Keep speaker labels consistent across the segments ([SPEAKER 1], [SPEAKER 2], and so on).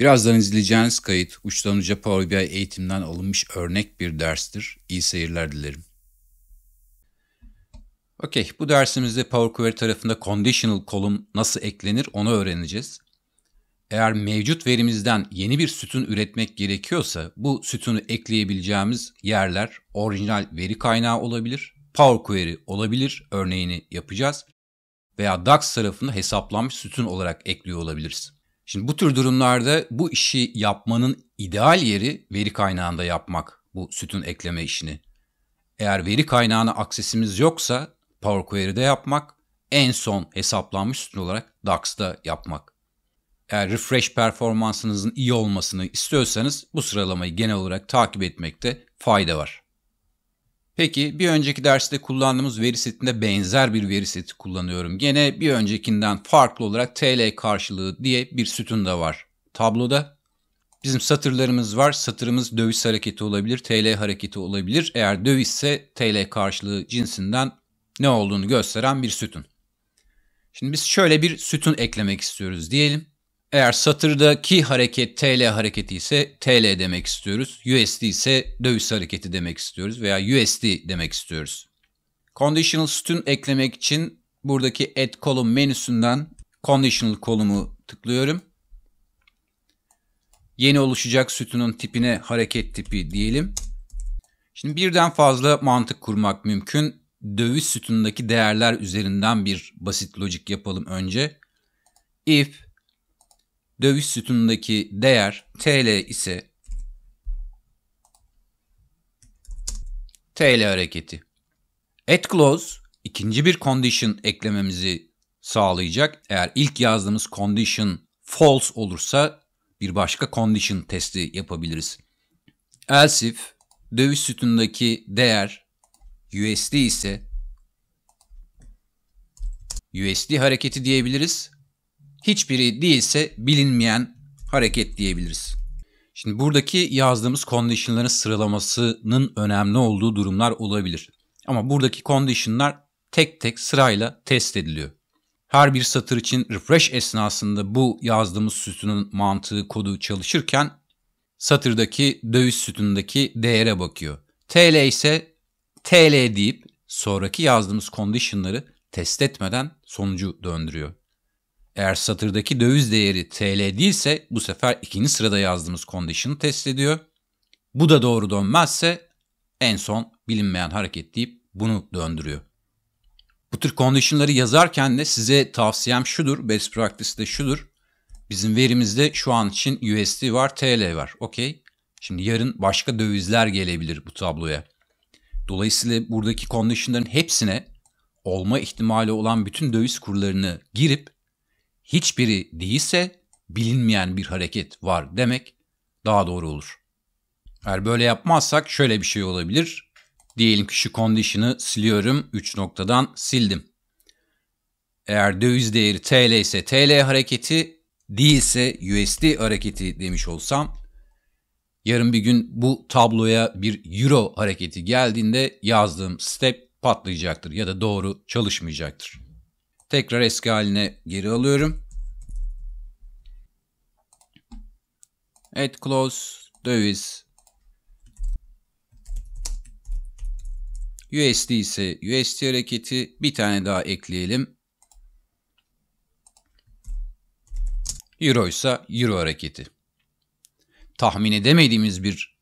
[SPEAKER 1] Birazdan izleyeceğiniz kayıt uçtan uca Power BI eğitimden alınmış örnek bir derstir. İyi seyirler dilerim. Okey, bu dersimizde Power Query tarafında conditional column nasıl eklenir onu öğreneceğiz. Eğer mevcut verimizden yeni bir sütun üretmek gerekiyorsa bu sütunu ekleyebileceğimiz yerler orijinal veri kaynağı olabilir, Power Query olabilir örneğini yapacağız veya DAX tarafında hesaplanmış sütun olarak ekliyor olabiliriz. Şimdi bu tür durumlarda bu işi yapmanın ideal yeri veri kaynağında yapmak bu sütun ekleme işini. Eğer veri kaynağına aksesimiz yoksa Power Query'de yapmak, en son hesaplanmış sütun olarak DAX'da yapmak. Eğer refresh performansınızın iyi olmasını istiyorsanız bu sıralamayı genel olarak takip etmekte fayda var. Peki bir önceki derste kullandığımız veri setinde benzer bir veri seti kullanıyorum. Gene bir öncekinden farklı olarak TL karşılığı diye bir sütun da var tabloda. Bizim satırlarımız var. Satırımız döviz hareketi olabilir, TL hareketi olabilir. Eğer dövizse TL karşılığı cinsinden ne olduğunu gösteren bir sütun. Şimdi biz şöyle bir sütun eklemek istiyoruz diyelim. Eğer satırdaki hareket TL hareketi ise TL demek istiyoruz. USD ise döviz hareketi demek istiyoruz veya USD demek istiyoruz. Conditional sütun eklemek için buradaki Add Column menüsünden Conditional kolumu tıklıyorum. Yeni oluşacak sütunun tipine hareket tipi diyelim. Şimdi birden fazla mantık kurmak mümkün. Döviz sütunundaki değerler üzerinden bir basit lojik yapalım önce. If döviz sütunundaki değer TL ise TL hareketi. At clause ikinci bir condition eklememizi sağlayacak. Eğer ilk yazdığımız condition false olursa bir başka condition testi yapabiliriz. Else if döviz sütunundaki değer USD ise USD hareketi diyebiliriz hiçbiri değilse bilinmeyen hareket diyebiliriz. Şimdi buradaki yazdığımız condition'ların sıralamasının önemli olduğu durumlar olabilir. Ama buradaki condition'lar tek tek sırayla test ediliyor. Her bir satır için refresh esnasında bu yazdığımız sütunun mantığı kodu çalışırken satırdaki döviz sütunundaki değere bakıyor. TL ise TL deyip sonraki yazdığımız condition'ları test etmeden sonucu döndürüyor. Eğer satırdaki döviz değeri TL değilse bu sefer ikinci sırada yazdığımız condition'ı test ediyor. Bu da doğru dönmezse en son bilinmeyen hareket deyip bunu döndürüyor. Bu tür condition'ları yazarken de size tavsiyem şudur, best practice de şudur. Bizim verimizde şu an için USD var, TL var. Okey. Şimdi yarın başka dövizler gelebilir bu tabloya. Dolayısıyla buradaki condition'ların hepsine olma ihtimali olan bütün döviz kurlarını girip hiçbiri değilse bilinmeyen bir hareket var demek daha doğru olur. Eğer böyle yapmazsak şöyle bir şey olabilir. Diyelim ki şu condition'ı siliyorum. 3 noktadan sildim. Eğer döviz değeri TL ise TL hareketi değilse USD hareketi demiş olsam yarın bir gün bu tabloya bir euro hareketi geldiğinde yazdığım step patlayacaktır ya da doğru çalışmayacaktır. Tekrar eski haline geri alıyorum. Add close döviz. USD ise USD hareketi bir tane daha ekleyelim. Euro ise Euro hareketi. Tahmin edemediğimiz bir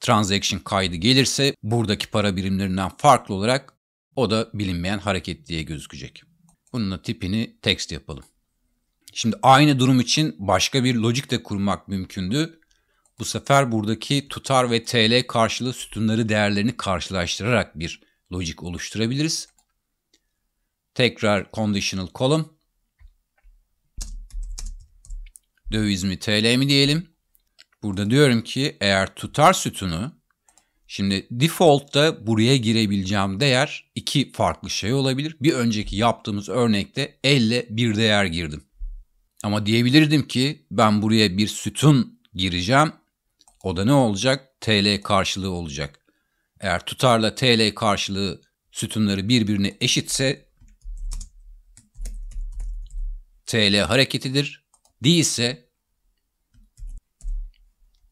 [SPEAKER 1] transaction kaydı gelirse buradaki para birimlerinden farklı olarak o da bilinmeyen hareket diye gözükecek. Bunun tipini text yapalım. Şimdi aynı durum için başka bir lojik de kurmak mümkündü. Bu sefer buradaki tutar ve TL karşılığı sütunları değerlerini karşılaştırarak bir lojik oluşturabiliriz. Tekrar conditional column. Döviz mi TL mi diyelim. Burada diyorum ki eğer tutar sütunu Şimdi default'ta buraya girebileceğim değer iki farklı şey olabilir. Bir önceki yaptığımız örnekte elle bir değer girdim. Ama diyebilirdim ki ben buraya bir sütun gireceğim. O da ne olacak? TL karşılığı olacak. Eğer tutarla TL karşılığı sütunları birbirine eşitse TL hareketidir. Değilse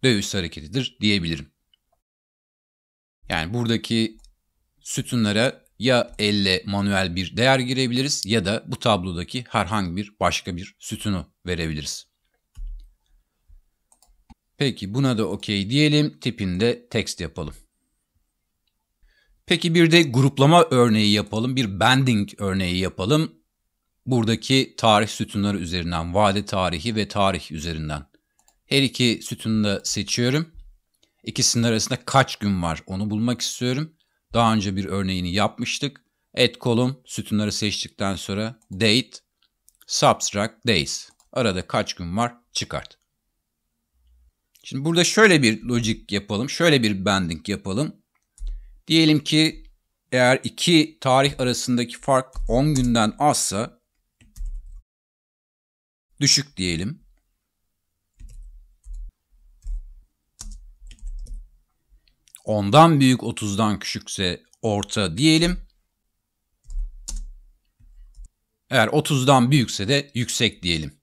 [SPEAKER 1] döviz hareketidir diyebilirim. Yani buradaki sütunlara ya elle manuel bir değer girebiliriz ya da bu tablodaki herhangi bir başka bir sütunu verebiliriz. Peki buna da okey diyelim. Tipinde text yapalım. Peki bir de gruplama örneği yapalım. Bir banding örneği yapalım. Buradaki tarih sütunları üzerinden, vade tarihi ve tarih üzerinden. Her iki sütunu da seçiyorum. İkisinin arasında kaç gün var onu bulmak istiyorum. Daha önce bir örneğini yapmıştık. Add column sütunları seçtikten sonra date, subtract days. Arada kaç gün var çıkart. Şimdi burada şöyle bir logic yapalım. Şöyle bir banding yapalım. Diyelim ki eğer iki tarih arasındaki fark 10 günden azsa düşük diyelim. Ondan büyük 30'dan küçükse orta diyelim. Eğer 30'dan büyükse de yüksek diyelim.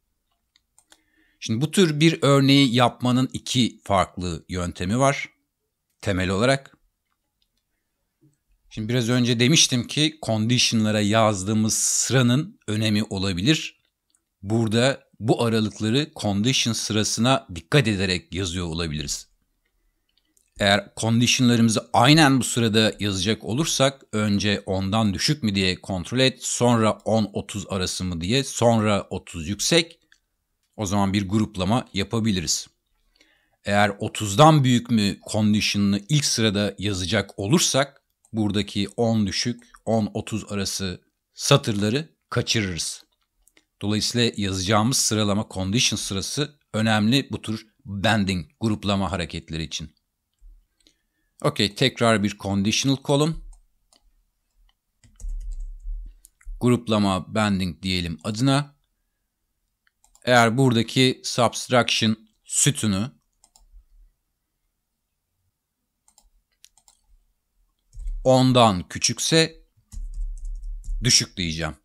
[SPEAKER 1] Şimdi bu tür bir örneği yapmanın iki farklı yöntemi var temel olarak. Şimdi biraz önce demiştim ki condition'lara yazdığımız sıranın önemi olabilir. Burada bu aralıkları condition sırasına dikkat ederek yazıyor olabiliriz. Eğer condition'larımızı aynen bu sırada yazacak olursak önce 10'dan düşük mü diye kontrol et, sonra 10-30 arası mı diye, sonra 30 yüksek. O zaman bir gruplama yapabiliriz. Eğer 30'dan büyük mü condition'ını ilk sırada yazacak olursak buradaki 10 düşük, 10-30 arası satırları kaçırırız. Dolayısıyla yazacağımız sıralama condition sırası önemli bu tür banding gruplama hareketleri için. Okey tekrar bir conditional column. Gruplama banding diyelim adına. Eğer buradaki subtraction sütunu ondan küçükse düşük diyeceğim.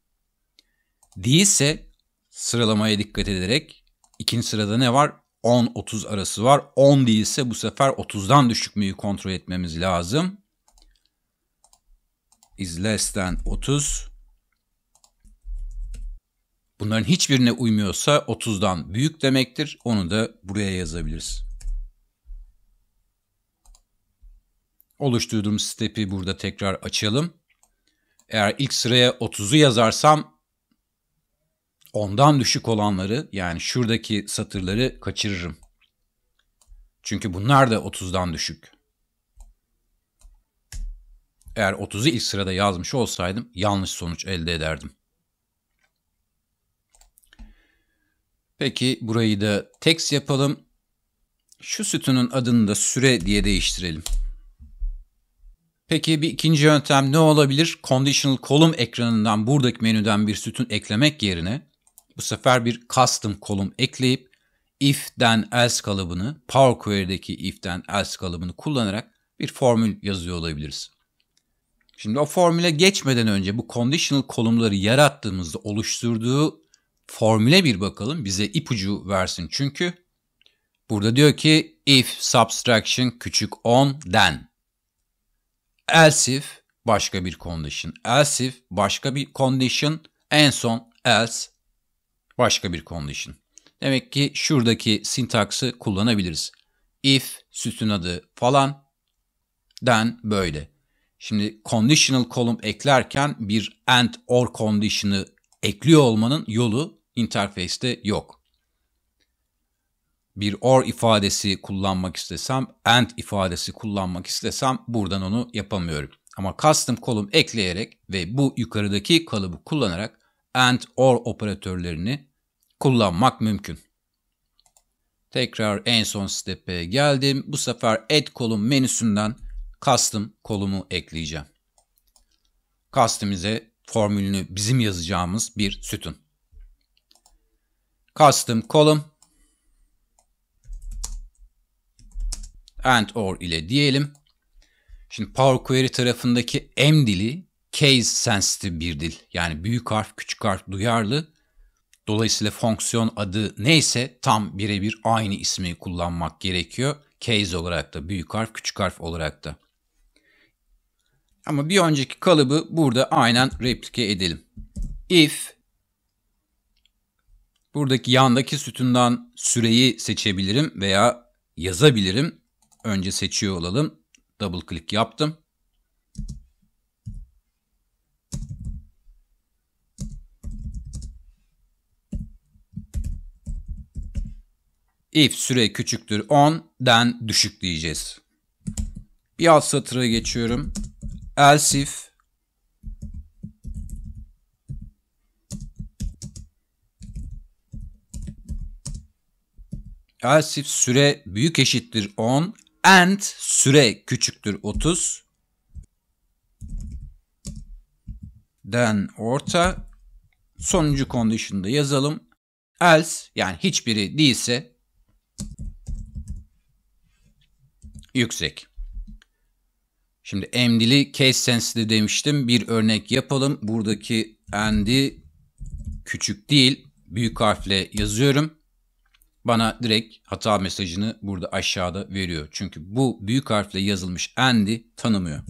[SPEAKER 1] Değilse sıralamaya dikkat ederek ikinci sırada ne var? 10-30 arası var. 10 değilse bu sefer 30'dan düşük müyü kontrol etmemiz lazım. Is less than 30. Bunların hiçbirine uymuyorsa 30'dan büyük demektir. Onu da buraya yazabiliriz. Oluşturduğum step'i burada tekrar açalım. Eğer ilk sıraya 30'u yazarsam ondan düşük olanları yani şuradaki satırları kaçırırım. Çünkü bunlar da 30'dan düşük. Eğer 30'u ilk sırada yazmış olsaydım yanlış sonuç elde ederdim. Peki burayı da text yapalım. Şu sütunun adını da süre diye değiştirelim. Peki bir ikinci yöntem ne olabilir? Conditional column ekranından buradaki menüden bir sütun eklemek yerine bu sefer bir custom column ekleyip if then else kalıbını Power Query'deki if then else kalıbını kullanarak bir formül yazıyor olabiliriz. Şimdi o formüle geçmeden önce bu conditional kolumları yarattığımızda oluşturduğu formüle bir bakalım. Bize ipucu versin çünkü. Burada diyor ki if subtraction küçük 10 then. Else if başka bir condition. Else if başka bir condition. En son else başka bir condition. Demek ki şuradaki sintaksı kullanabiliriz. If sütun adı falan then böyle. Şimdi conditional column eklerken bir and or condition'ı ekliyor olmanın yolu interface'te yok. Bir or ifadesi kullanmak istesem, and ifadesi kullanmak istesem buradan onu yapamıyorum. Ama custom column ekleyerek ve bu yukarıdaki kalıbı kullanarak and or operatörlerini kullanmak mümkün. Tekrar en son step'e geldim. Bu sefer add column menüsünden custom kolumu ekleyeceğim. Custom'ize formülünü bizim yazacağımız bir sütun. Custom column and or ile diyelim. Şimdi Power Query tarafındaki M dili case sensitive bir dil. Yani büyük harf, küçük harf duyarlı. Dolayısıyla fonksiyon adı neyse tam birebir aynı ismi kullanmak gerekiyor. Case olarak da büyük harf küçük harf olarak da. Ama bir önceki kalıbı burada aynen replike edelim. If buradaki yandaki sütundan süreyi seçebilirim veya yazabilirim. Önce seçiyor olalım. Double click yaptım. If süre küçüktür 10, den düşük diyeceğiz. Bir alt satıra geçiyorum. Else if else if süre büyük eşittir 10 and süre küçüktür 30 then orta sonuncu condition'da yazalım. Else yani hiçbiri değilse yüksek. Şimdi emdili case sensitive demiştim. Bir örnek yapalım. Buradaki and'i küçük değil büyük harfle yazıyorum. Bana direkt hata mesajını burada aşağıda veriyor. Çünkü bu büyük harfle yazılmış and'i tanımıyor.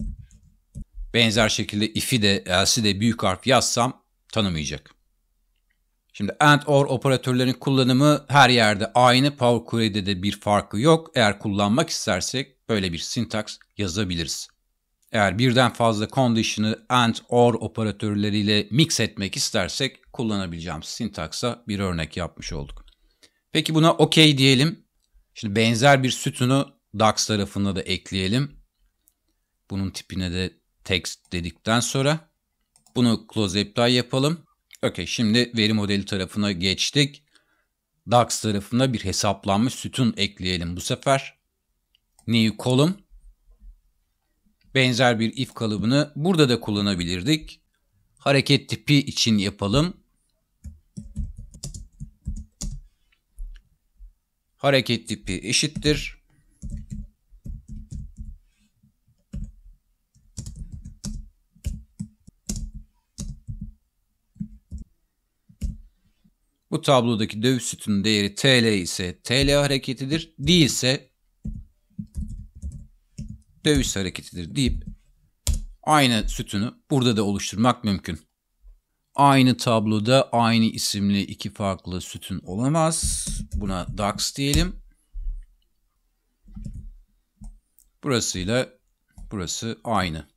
[SPEAKER 1] Benzer şekilde if'i de else'i de büyük harf yazsam tanımayacak. Şimdi AND OR operatörlerin kullanımı her yerde aynı. Power Query'de de bir farkı yok. Eğer kullanmak istersek böyle bir sintaks yazabiliriz. Eğer birden fazla condition'ı AND OR operatörleriyle mix etmek istersek kullanabileceğimiz sintaksa bir örnek yapmış olduk. Peki buna OK diyelim. Şimdi benzer bir sütunu DAX tarafında da ekleyelim. Bunun tipine de text dedikten sonra bunu close apply yapalım. Okey şimdi veri modeli tarafına geçtik. DAX tarafına bir hesaplanmış sütun ekleyelim bu sefer. New column. Benzer bir if kalıbını burada da kullanabilirdik. Hareket tipi için yapalım. Hareket tipi eşittir. Bu tablodaki döviz sütunun değeri TL ise TL hareketidir. Değilse döviz hareketidir deyip aynı sütunu burada da oluşturmak mümkün. Aynı tabloda aynı isimli iki farklı sütun olamaz. Buna DAX diyelim. Burasıyla burası aynı.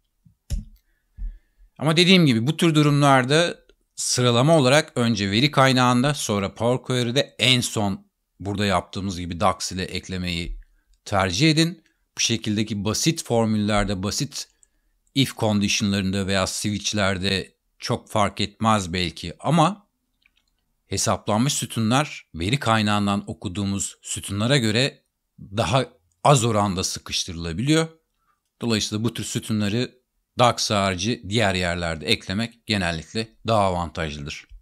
[SPEAKER 1] Ama dediğim gibi bu tür durumlarda Sıralama olarak önce veri kaynağında sonra Power Query'de en son burada yaptığımız gibi DAX ile eklemeyi tercih edin. Bu şekildeki basit formüllerde, basit if condition'larında veya switch'lerde çok fark etmez belki ama hesaplanmış sütunlar veri kaynağından okuduğumuz sütunlara göre daha az oranda sıkıştırılabiliyor. Dolayısıyla bu tür sütunları DAX harici diğer yerlerde eklemek genellikle daha avantajlıdır.